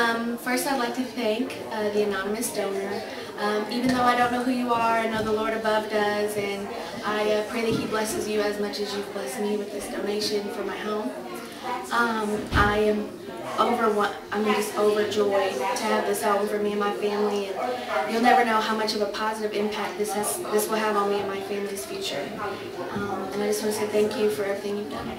Um, first, I'd like to thank uh, the anonymous donor. Um, even though I don't know who you are, I know the Lord above does, and I uh, pray that He blesses you as much as you've blessed me with this donation for my home. Um, I am over, I'm just overjoyed to have this album for me and my family, and you'll never know how much of a positive impact this has, this will have on me and my family's future. Um, and I just want to say thank you for everything you've done.